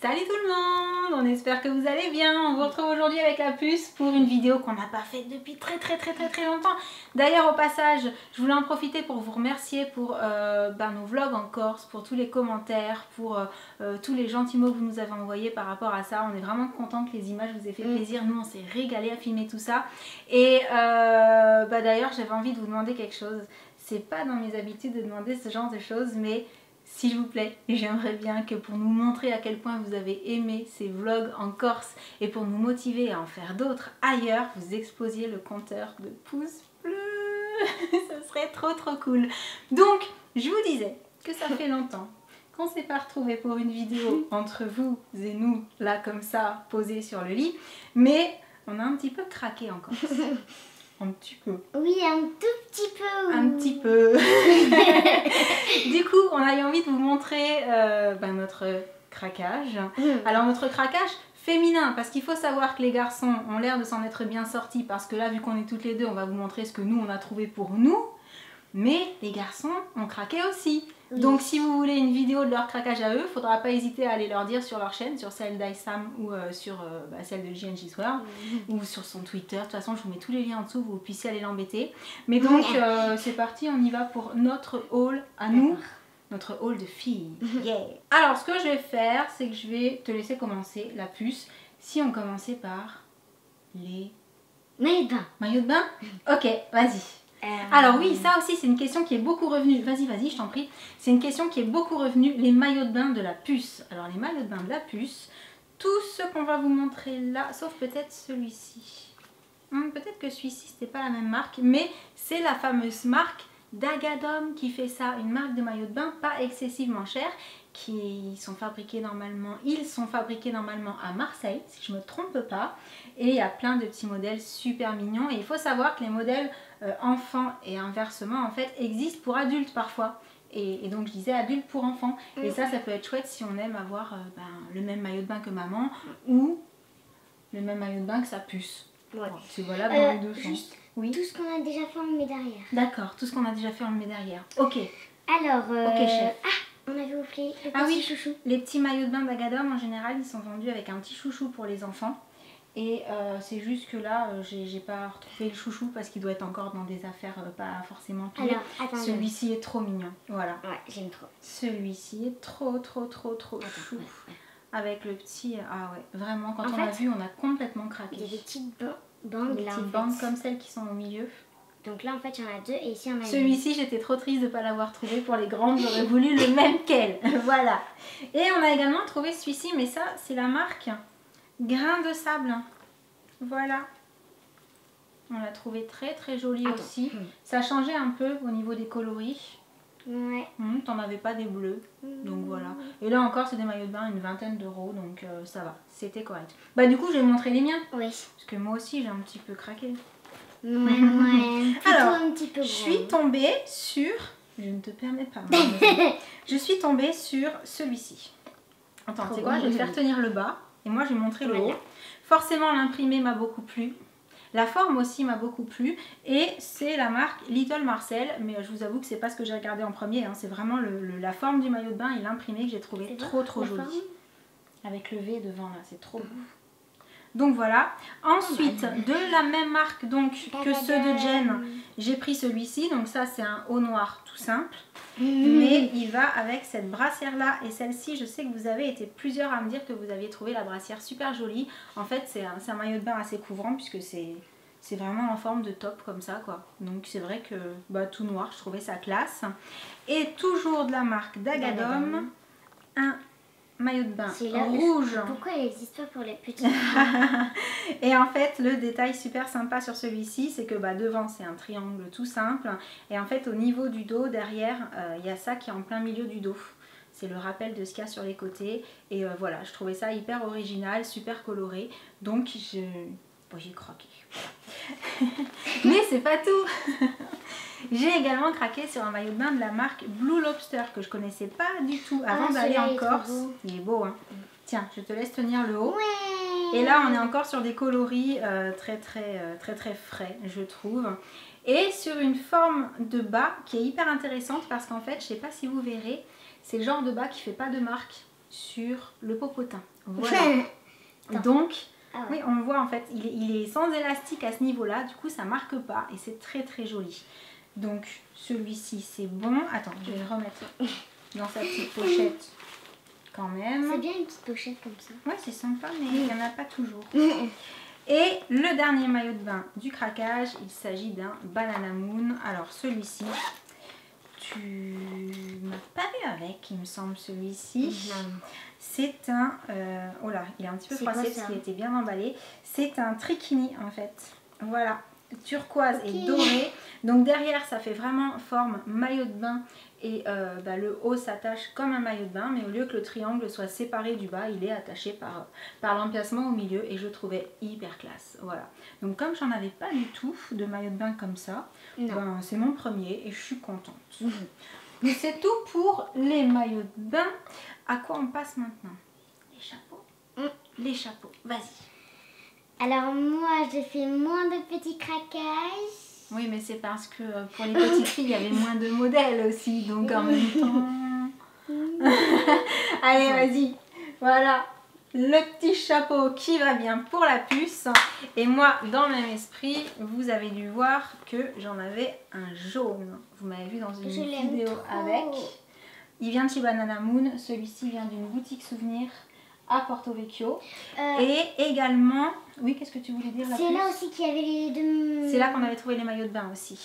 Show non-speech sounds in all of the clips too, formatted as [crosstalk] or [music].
Salut tout le monde, on espère que vous allez bien. On vous retrouve aujourd'hui avec la puce pour une vidéo qu'on n'a pas faite depuis très très très très très longtemps. D'ailleurs au passage, je voulais en profiter pour vous remercier pour euh, ben, nos vlogs en Corse, pour tous les commentaires, pour euh, euh, tous les gentils mots que vous nous avez envoyés par rapport à ça. On est vraiment content que les images vous aient fait mm. plaisir. Nous on s'est régalé à filmer tout ça. Et bah, d'ailleurs j'avais envie de vous demander quelque chose. C'est pas dans mes habitudes de demander ce genre de choses, mais s'il vous plaît, j'aimerais bien que pour nous montrer à quel point vous avez aimé ces vlogs en Corse et pour nous motiver à en faire d'autres ailleurs, vous exposiez le compteur de pouces bleus. [laughs] ça serait trop trop cool. Donc, je vous disais que ça fait longtemps qu'on ne s'est pas retrouvé pour une vidéo entre vous et nous, là comme ça, posés sur le lit. Mais on a un petit peu craqué en Corse. [laughs] Un petit peu. Oui, un tout petit peu. Un petit peu. [laughs] du coup, on a eu envie de vous montrer euh, ben, notre craquage. Mm. Alors notre craquage féminin, parce qu'il faut savoir que les garçons ont l'air de s'en être bien sortis, parce que là, vu qu'on est toutes les deux, on va vous montrer ce que nous, on a trouvé pour nous. Mais les garçons ont craqué aussi. Donc si vous voulez une vidéo de leur craquage à eux, il faudra pas hésiter à aller leur dire sur leur chaîne, sur celle d'Aïsam ou euh, sur euh, bah, celle de JNG Swear ou sur son Twitter. De toute façon, je vous mets tous les liens en dessous, vous puissiez aller l'embêter. Mais donc euh, c'est parti, on y va pour notre haul à nous. Notre haul de filles. [laughs] Yeah. Alors ce que je vais faire, c'est que je vais te laisser commencer la puce. Si on commençait par les... Maillots de bain. Maillots de bain Ok, vas-y. Euh, Alors oui, ça aussi c'est une question qui est beaucoup revenue. Vas-y, vas-y, je t'en prie. C'est une question qui est beaucoup revenue, les maillots de bain de la puce. Alors les maillots de bain de la puce, tout ce qu'on va vous montrer là, sauf peut-être celui-ci. Hmm, peut-être que celui-ci c'était pas la même marque, mais c'est la fameuse marque d'Agadom qui fait ça, une marque de maillots de bain pas excessivement chère, qui sont fabriqués normalement, ils sont fabriqués normalement à Marseille, si je me trompe pas, et il y a plein de petits modèles super mignons, et il faut savoir que les modèles euh, enfants et inversement en fait existent pour adultes parfois. Et, donc je disais adulte pour enfants. Et ça, ça peut être chouette si on aime avoir euh, ben, le même maillot de bain que maman ou le même maillot de bain que sa puce. Ouais. C'est valable dans les deux sens. Oui. Tout ce qu'on a déjà fait, on le met derrière. D'accord, tout ce qu'on a déjà fait, on le met derrière. Ok. Alors, euh, ok, chef. Ah, on avait oublié le ah, oui. chouchou. Les petits maillots de bain d'Agadom, en général, ils sont vendus avec un petit chouchou pour les enfants. Et euh, c'est juste que là, euh, j'ai pas retrouvé le chouchou parce qu'il doit être encore dans des affaires euh, pas forcément pires. Celui-ci est trop mignon. Voilà. Ouais, j'aime trop. Celui-ci est trop, trop, trop, trop chou. Avec le petit. Ah ouais, vraiment, quand on a vu, on a complètement craqué. Il y a des petites bandes des petites bandes comme celles qui sont au milieu. Donc là, en fait, il y en a deux et ici, on a Celui-ci, j'étais trop triste de ne pas l'avoir trouvé. Pour les grandes, j'aurais voulu le même qu'elle. [laughs] voilà. Et on a également trouvé celui-ci, mais ça, c'est la marque Grain de sable. Voilà. On l'a trouvé très très joli aussi. Hmm. Ça a changé un peu au niveau des coloris. Ouais. Hmm, T'en avais pas des bleus. Donc voilà. Et là encore, c'est des maillots de bain, une vingtaine d'euros. Donc euh, ça va. C'était correct. Bah du coup, je vais montrer les miens. Oui. Parce que moi aussi, j'ai un petit peu craqué. Ouais, [laughs] ouais. Alors, un petit peu je suis tombée sur... Je ne te permets pas. [laughs] je suis tombée sur celui-ci. Attends, c'est quoi? Je vais te faire tenir le bas. Et moi, je vais montrer le haut. Forcément, l'imprimé m'a beaucoup plu. La forme aussi m'a beaucoup plu et c'est la marque Little Marcel mais je vous avoue que c'est pas ce que j'ai regardé en premier hein. c'est vraiment la forme du maillot de bain et l'imprimé que j'ai trouvé trop trop joli avec le V devant là c'est trop beau donc voilà. Ensuite, de la même marque donc que ceux de Jen, j'ai pris celui-ci. Donc ça, c'est un haut noir tout simple. Mais il va avec cette brassière là. Et celle-ci, je sais que vous avez été plusieurs à me dire que vous aviez trouvé la brassière super jolie. En fait, c'est un, maillot de bain assez couvrant puisque c'est... C'est vraiment en forme de top comme ça quoi. Donc c'est vrai que bah, tout noir, je trouvais ça classe. Et toujours de la marque Dagadom, un maillot de bain rouge. Pourquoi il n'existe pas pour les petits [laughs] Et en fait, le détail super sympa sur celui-ci, c'est que bah, devant, c'est un triangle tout simple. Et en fait, au niveau du dos, derrière, euh, il y a ça qui est en plein milieu du dos. C'est le rappel de ce qu'il y a sur les côtés. Et euh, voilà, je trouvais ça hyper original, super coloré. Donc, je... j'ai croqué. [laughs] Mais c'est pas tout [laughs] J'ai également craqué sur un maillot de bain de la marque Blue Lobster que je connaissais pas du tout avant ah, d'aller en Corse. Il est beau hein. Tiens, je te laisse tenir le haut. Et là, on est encore sur des coloris euh, très très euh, très très frais, je trouve. Et sur une forme de bas qui est hyper intéressante parce qu'en fait, je sais pas si vous verrez, c'est le genre de bas qui fait pas de marque. sur le popotin. Voilà. [laughs] Donc, Ah ouais. oui, on le voit en fait, il est, il est sans élastique à ce niveau-là, du coup ça marque pas et c'est très très joli. Donc celui-ci c'est bon. Attends, je vais le remettre dans sa petite [laughs] pochette quand même. C'est bien une petite pochette comme ça. Ouais, c'est sympa, mais il n'y en a pas toujours. [laughs] Et le dernier maillot de bain du craquage, il s'agit d'un Banana Moon. Alors celui-ci, tu m'as pas vu avec, il me semble, celui-ci. C'est un... euh, oh là, il est un petit peu froissé parce qu'il était bien emballé. C'est un trichini en fait. Voilà, turquoise et Ok. doré. Donc derrière, ça fait vraiment forme maillot de bain. Et euh, bah, le haut s'attache comme un maillot de bain, mais au lieu que le triangle soit séparé du bas, il est attaché par, par l'empiècement au milieu et je trouvais hyper classe. Voilà. Donc comme j'en avais pas du tout de maillot de bain comme ça, ben, c'est mon premier et je suis contente. [laughs] Mais c'est tout pour les maillots de bain. À quoi on passe maintenant? Les chapeaux? Mm. Les chapeaux, vas-y. Alors moi, je fais moins de petits craquages. Oui, mais c'est parce que euh, pour les petites filles, il y avait moins de modèles aussi, donc en même [laughs] temps... [laughs] Allez, vas-y. Voilà, le petit chapeau qui va bien pour la puce. Et moi, dans le même esprit, vous avez dû voir que j'en avais un jaune. Vous m'avez vu dans une Je vidéo avec. Il vient de chez Banana Moon. Celui-ci vient d'une boutique souvenir à Porto Vecchio. Euh, Et également... Oui, qu'est-ce que tu voulais dire c'est là aussi qu'il y avait les deux. C'est là qu'on avait trouvé les maillots de bain aussi.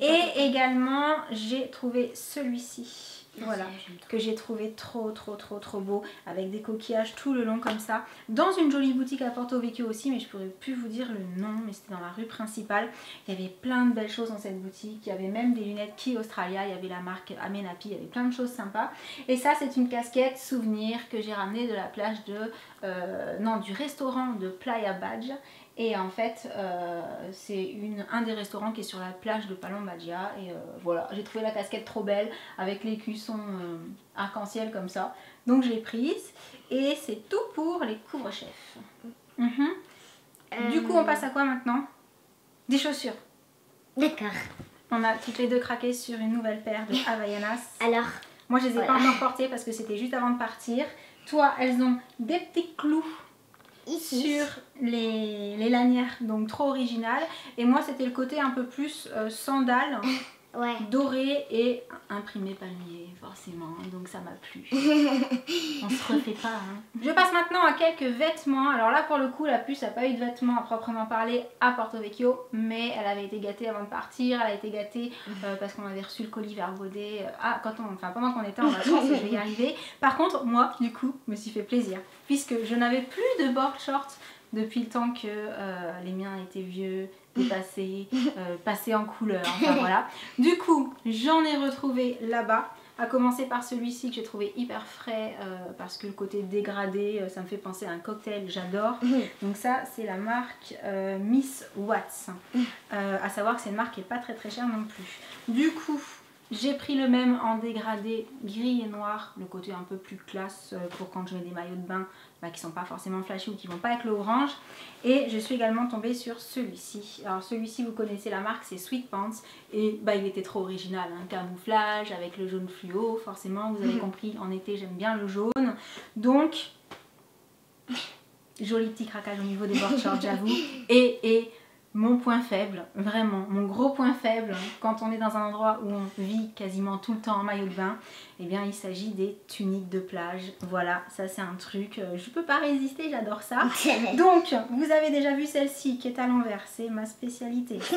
Et également, j'ai trouvé celui-ci. Voilà, que j'ai trouvé trop trop trop trop beau avec des coquillages tout le long comme ça. Dans une jolie boutique à Porto Vecchio aussi mais je pourrais plus vous dire le nom mais c'était dans la rue principale. Il y avait plein de belles choses dans cette boutique. Il y avait même des lunettes Key Australia. Il y avait la marque Amenapi. Il y avait plein de choses sympas. Et ça c'est une casquette souvenir que j'ai ramenée de la plage de euh, non du restaurant de Playa Badge et en fait, euh, c'est un des restaurants qui est sur la plage de Palombagia. Et euh, voilà, j'ai trouvé la casquette trop belle avec les cuissons euh, arc-en-ciel comme ça. Donc je l'ai prise. Et c'est tout pour les couvre-chefs. Mhm. Du coup, on passe à quoi maintenant? Des chaussures. D'accord. On a toutes les deux craqué sur une nouvelle paire de [laughs] Havaianas. Alors, Moi, je les ai pas encore portées parce que c'était juste avant de partir. Toi, elles ont des petits clous ici. sur les, les lanières, donc trop original. Et moi, c'était le côté un peu plus euh, sandales, [laughs] Ouais. doré et imprimé palmier, forcément. Donc ça m'a plu. [laughs] On se refait pas. hein. Je passe maintenant à quelques vêtements. Alors là, pour le coup, la puce n'a pas eu de vêtements à proprement parler à Porto Vecchio, mais elle avait été gâtée avant de partir. Elle a été gâtée euh, parce qu'on avait reçu le colis verbaudet. euh, ah, quand on, enfin, pendant qu'on était en vacances, [laughs] je vais y arriver. Par contre, moi, du coup, me suis fait plaisir puisque je n'avais plus de board shorts depuis le temps que euh, les miens étaient vieux, [laughs] dépassés, euh, passés en couleur, enfin [laughs] voilà. Du coup, j'en ai retrouvé là-bas, à commencer par celui-ci que j'ai trouvé hyper frais euh, parce que le côté dégradé, ça me fait penser à un cocktail, j'adore. Donc ça, c'est la marque Miss Watts. Euh, à savoir que c'est une marque qui est pas très très chère non plus. Du coup, j'ai pris le même en dégradé gris et noir, le côté un peu plus classe pour quand je mets des maillots de bain bah, qui sont pas forcément flashy ou qui vont pas avec le orange. Et je suis également tombée sur celui-ci. Alors celui-ci, vous connaissez la marque, c'est Sweet Pants. Et bah, il était trop original, hein. camouflage avec le jaune fluo, forcément, vous avez [laughs] compris, en été j'aime bien le jaune. Donc, joli petit craquage au niveau des board shorts, j'avoue. [laughs] Et, et mon point faible, vraiment, mon gros point faible, quand on est dans un endroit où on vit quasiment tout le temps en maillot de bain, eh bien il s'agit des tuniques de plage. Voilà, ça c'est un truc, euh, je peux pas résister, j'adore ça. [laughs] Donc, vous avez déjà vu celle-ci qui est à l'envers, c'est ma spécialité. [laughs]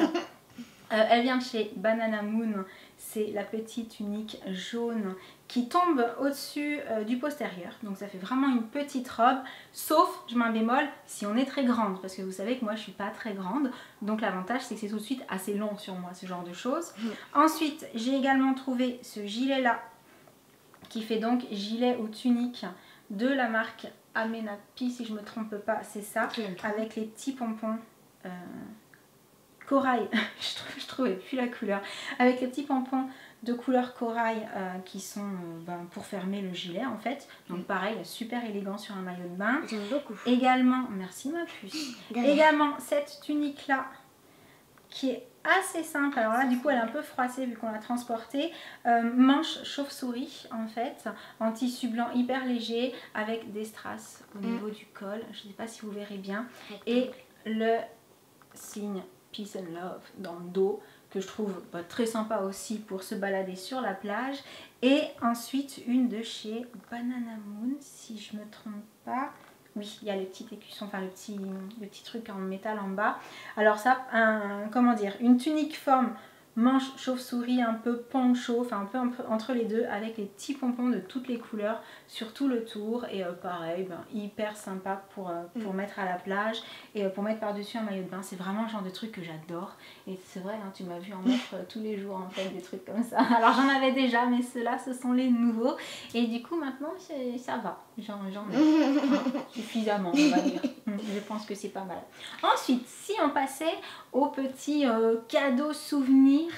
Euh, elle vient de chez Banana Moon, c'est la petite tunique jaune qui tombe au-dessus euh, du postérieur. Donc ça fait vraiment une petite robe, sauf, je mets un bémol, si on est très grande, parce que vous savez que moi je suis pas très grande, donc l'avantage c'est que c'est tout de suite assez long sur moi, ce genre de choses. Ensuite, j'ai également trouvé ce gilet là, qui fait donc gilet ou tunique de la marque Amenapi, si je me trompe pas, c'est ça, avec les petits pompons euh, corail, [laughs] je, trou- je trouvais plus la couleur, avec les petits pompons de couleur corail euh, qui sont euh, ben, pour fermer le gilet en fait. Donc pareil, super élégant sur un maillot de bain. J'aime beaucoup. Également, merci ma puce. Rien. Également cette tunique là qui est assez simple. Alors là, du coup, elle est un peu froissée vu qu'on l'a transportée. Euh, manche chauve-souris, en fait, en tissu blanc hyper léger avec des strass au mm. niveau du col. Je ne sais pas si vous verrez bien. Et le signe Peace and Love dans le dos que je trouve bah, très sympa aussi pour se balader sur la plage. Et ensuite, une de chez Banana Moon, si je me trompe pas. Oui, il y a le petit écusson, enfin le petit, le petit truc en métal en bas. Alors ça, comment dire, une tunique forme manche chauve-souris un peu poncho, enfin un peu, entre les deux avec les petits pompons de toutes les couleurs sur tout le tour. Et euh, pareil, ben, hyper sympa pour, euh, pour mm. mettre à la plage et euh, pour mettre par-dessus un maillot de bain, c'est vraiment le genre de truc que j'adore. Et c'est vrai, hein, tu m'as vu en [laughs] mettre tous les jours en fait des trucs comme ça. [laughs] Alors j'en avais déjà mais ceux-là ce sont les nouveaux. Et du coup maintenant ça va, j'en ai [laughs] suffisamment on va dire, mm, je pense que c'est pas mal. Ensuite, si on passait aux petits cadeaux souvenirs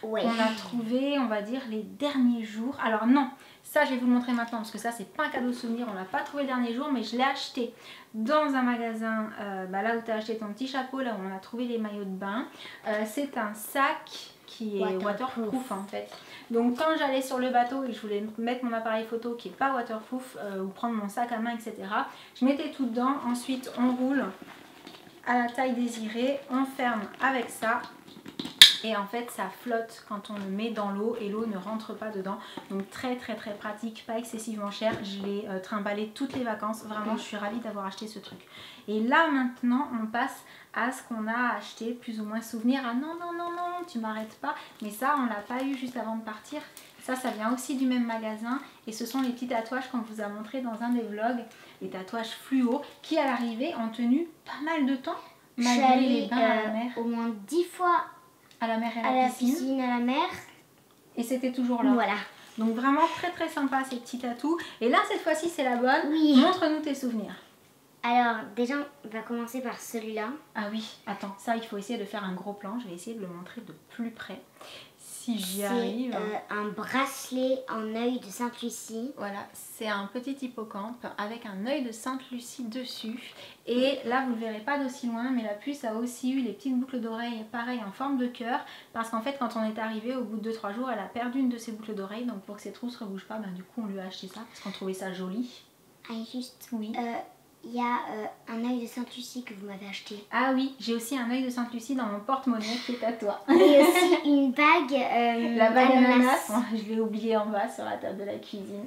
qu'on a trouvé, on va dire, les derniers jours. Alors non, ça je vais vous le montrer maintenant parce que ça c'est pas un cadeau souvenir, on l'a pas trouvé le dernier jour mais je l'ai acheté dans un magasin, euh, bah, là où tu as acheté ton petit chapeau, là où on a trouvé les maillots de bain. Euh, c'est un sac qui est waterproof. en fait. Donc quand j'allais sur le bateau et je voulais mettre mon appareil photo qui est pas waterproof euh, ou prendre mon sac à main etc. Je mettais tout dedans, ensuite on roule à la taille désirée, on ferme avec ça et en fait ça flotte quand on le met dans l'eau et l'eau ne rentre pas dedans. Donc très très très pratique, pas excessivement cher. Je l'ai euh, trimballé toutes les vacances. Vraiment je suis ravie d'avoir acheté ce truc. Et là maintenant on passe à ce qu'on a acheté plus ou moins souvenir. Ah non non non non tu m'arrêtes pas. Mais ça on l'a pas eu juste avant de partir. Ça, ça vient aussi du même magasin. Et ce sont les petits tatouages qu'on vous a montré dans un des vlogs, les tatouages fluo qui à l'arrivée ont tenu pas mal de temps malgré les bains à la euh, mer. Au moins 10 fois à la mer et à, la, piscine. à la mer. Et c'était toujours là. Voilà. Donc vraiment très très sympa ces petits tatous. Et là cette fois-ci c'est la bonne. Oui. Montre-nous tes souvenirs. Alors déjà on va commencer par celui-là. Ah oui, attends, ça il faut essayer de faire un gros plan. Je vais essayer de le montrer de plus près j'y arrive. Euh, un bracelet en œil de Sainte-Lucie. Voilà, c'est un petit hippocampe avec un œil de Sainte-Lucie dessus. Et là, vous ne le verrez pas d'aussi loin, mais la puce a aussi eu les petites boucles d'oreilles, pareil, en forme de cœur. Parce qu'en fait, quand on est arrivé, au bout de 2-3 jours, elle a perdu une de ses boucles d'oreilles. Donc pour que ses trous ne se rebouchent pas, ben, du coup, on lui a acheté ça parce qu'on trouvait ça joli. Ah, juste. Oui. Euh, il y a euh, un œil de Sainte-Lucie que vous m'avez acheté. Ah oui, j'ai aussi un œil de Sainte-Lucie dans mon porte-monnaie qui est à toi. Et aussi une bague. Euh, la bague ananas. je l'ai oublié en bas sur la table de la cuisine.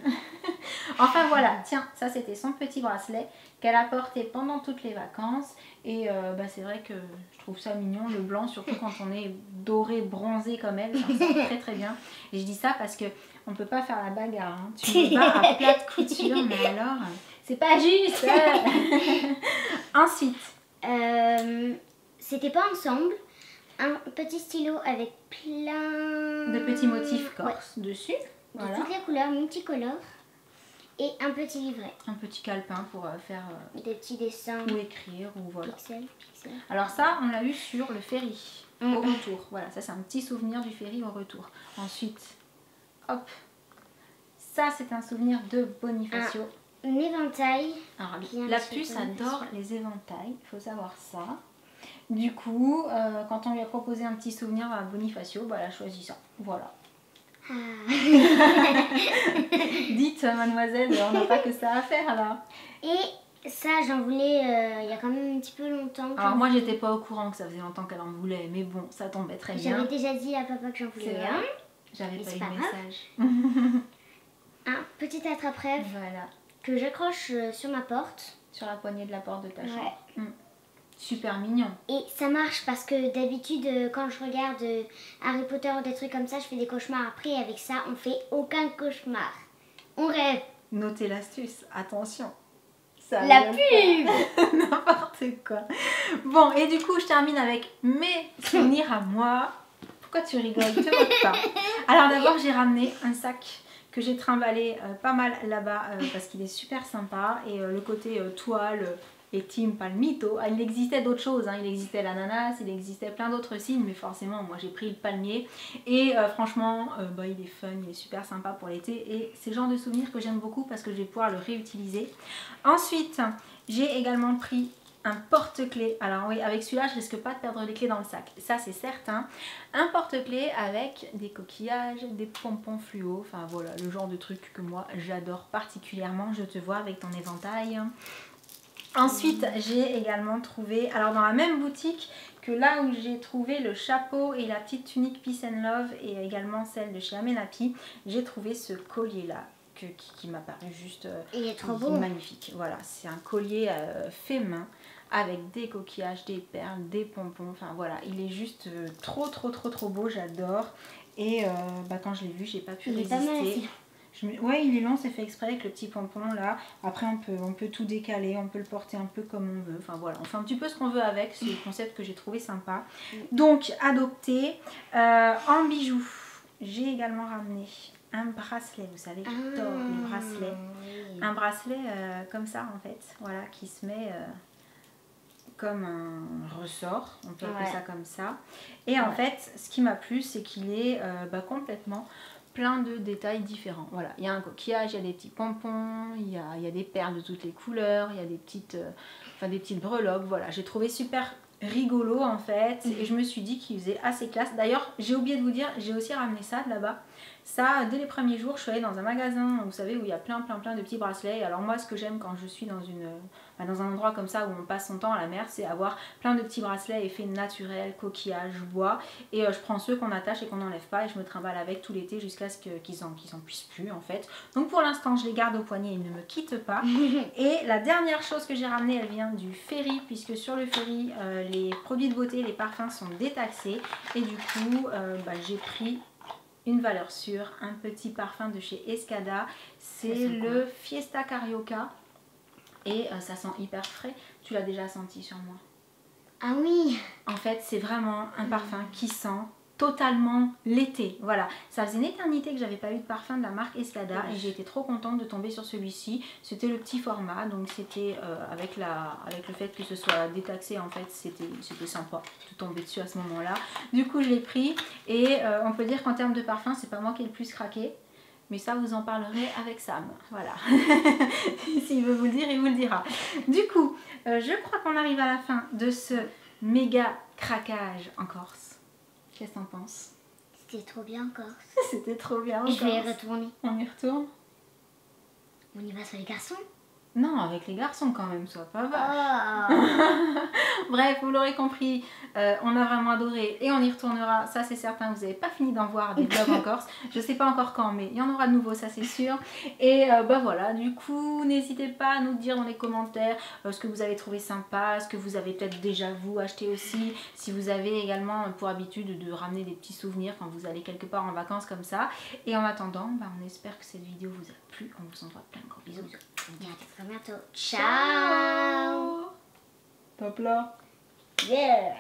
[laughs] enfin voilà, tiens, ça c'était son petit bracelet qu'elle a porté pendant toutes les vacances. Et euh, bah, c'est vrai que je trouve ça mignon, le blanc, surtout quand on est doré, bronzé comme elle. Ça très très bien. Et je dis ça parce que on peut pas faire la bagarre. Hein. Tu [laughs] ne pas à plate couture, mais alors... C'est pas juste [laughs] Ensuite. Euh, C'était pas ensemble. Un petit stylo avec plein... De petits motifs corse dessus. De toutes les couleurs, multicolores. Et un petit livret. Un petit calepin pour euh, faire... Euh, Des petits dessins. Ou écrire, ou voilà. Alors ça, on l'a eu sur le ferry, mm. au retour. Voilà, ça c'est un petit souvenir du ferry au retour. Ensuite, hop, ça c'est un souvenir de Bonifacio. Un éventail. Alors, la puce adore les éventails, il faut savoir ça. Du coup, euh, quand on lui a proposé un petit souvenir à Bonifacio, bah, elle a choisi ça. Voilà. Ah. [laughs] Dites, mademoiselle, on n'a pas que ça à faire là. Et ça, j'en voulais euh, il y a quand même un petit peu longtemps. Alors, moi, j'étais pas au courant que ça faisait longtemps qu'elle en voulait, mais bon, ça tombait très bien. J'avais déjà dit à papa que j'en voulais un. J'avais pas eu le message. un petit attrape-rêve. Voilà que j'accroche euh, sur ma porte. Sur la poignée de la porte de ta chambre. Mm. Super mignon. Et ça marche parce que d'habitude, euh, quand je regarde euh, Harry Potter ou des trucs comme ça, je fais des cauchemars. Après, avec ça, on fait aucun cauchemar. On rêve. Notez l'astuce, attention. Ça la pub [laughs] N'importe quoi. Bon, et du coup, je termine avec mes souvenirs à moi. Pourquoi tu rigoles? Te [laughs] pas. Alors d'abord, j'ai ramené un sac que j'ai trimballé euh, pas mal là-bas euh, [laughs] parce qu'il est super sympa et euh, le côté toile et team palmito, ah, il existait d'autres choses, hein. il existait l'ananas, il existait plein d'autres signes mais forcément moi j'ai pris le palmier et franchement bah, il est fun, il est super sympa pour l'été et c'est le genre de souvenir que j'aime beaucoup parce que je vais pouvoir le réutiliser. Ensuite j'ai également pris un porte-clés. Alors oui, avec celui-là, je risque pas de perdre les clés dans le sac. Ça, c'est certain. Un porte-clés avec des coquillages, des pompons fluo. Enfin voilà, le genre de truc que moi, j'adore particulièrement. Je te vois avec ton éventail. Ensuite, j'ai également trouvé, alors dans la même boutique que là où j'ai trouvé le chapeau et la petite tunique Peace and Love et également celle de chez Amenapi, j'ai trouvé ce collier là qui, m'a paru juste euh, il est trop beau. magnifique. Voilà, c'est un collier euh, fait main avec des coquillages, des perles, des pompons. Enfin voilà, il est juste euh, trop trop trop trop beau, j'adore. Et bah, quand je l'ai vu, j'ai pas pu résister. Ouais, il est long, c'est fait exprès avec le petit pompon là. Après, on peut, on peut tout décaler, on peut le porter un peu comme on veut. Enfin voilà, on fait un petit peu ce qu'on veut avec. C'est le concept que j'ai trouvé sympa. Donc, adopté. Euh, en bijoux, j'ai également ramené un bracelet. Vous savez, j'adore ah, les bracelets. Un bracelet euh, comme ça en fait. Voilà, qui se met. Euh, comme un ressort, on peut appeler ça comme ça. Et en fait, ce qui m'a plu, c'est qu'il est, bah, complètement plein de détails différents. Voilà, il y a un coquillage, il y a des petits pompons, il y a, il y a des perles de toutes les couleurs, il y a des petites, euh, enfin des petites breloques. Voilà, j'ai trouvé super rigolo en fait et je me suis dit qu'il faisait assez classe. D'ailleurs, j'ai oublié de vous dire, j'ai aussi ramené ça de là-bas. Ça, dès les premiers jours, je suis allée dans un magasin, vous savez, où il y a plein plein plein de petits bracelets. Alors moi, ce que j'aime quand je suis dans une dans un endroit comme ça où on passe son temps à la mer, c'est avoir plein de petits bracelets effets naturels, coquillages, bois. Et euh, je prends ceux qu'on attache et qu'on n'enlève pas et je me trimballe avec tout l'été jusqu'à ce qu'ils en, en puissent plus en fait. Donc pour l'instant, je les garde au poignet, ils ne me quittent pas. [laughs] et la dernière chose que j'ai ramenée, elle vient du ferry, puisque sur le ferry, euh, les produits de beauté, les parfums sont détaxés. Et du coup, euh, bah, j'ai pris une valeur sûre, un petit parfum de chez Escada. C'est le Fiesta Carioca et euh, ça sent hyper frais. Tu l'as déjà senti sur moi Ah oui En fait, c'est vraiment un parfum qui sent totalement l'été. Voilà, ça faisait une éternité que j'avais pas eu de parfum de la marque Escada et j'ai été trop contente de tomber sur celui-ci. C'était le petit format, donc c'était euh, avec, la, avec le fait que ce soit détaxé en fait, c'était sympa de tomber dessus à ce moment-là. Du coup, je l'ai pris et euh, on peut dire qu'en termes de parfum, c'est pas moi qui ai le plus craqué. Mais ça, vous en parlerez avec Sam. Voilà. [laughs] S'il veut vous le dire, il vous le dira. Du coup, euh, je crois qu'on arrive à la fin de ce méga craquage en Corse. Qu'est-ce que t'en penses? C'était trop bien en Corse. [laughs] C'était trop bien en Je vais y retourner. On y retourne? On y va sur les garçons? Non, avec les garçons quand même, soit pas vache. [laughs] Bref, vous l'aurez compris, euh, on a vraiment adoré et on y retournera, ça c'est certain, vous n'avez pas fini d'en voir des [laughs] vlogs en Corse, je sais pas encore quand, mais il y en aura de nouveau, ça c'est sûr. Et euh, bah voilà, du coup, n'hésitez pas à nous dire dans les commentaires euh, ce que vous avez trouvé sympa, ce que vous avez peut-être déjà vous acheté aussi, si vous avez également pour habitude de ramener des petits souvenirs quand vous allez quelque part en vacances comme ça. Et en attendant, bah, on espère que cette vidéo vous a plu, on vous envoie plein de gros bisous. À bientôt. Ciao. Top là. Yeah.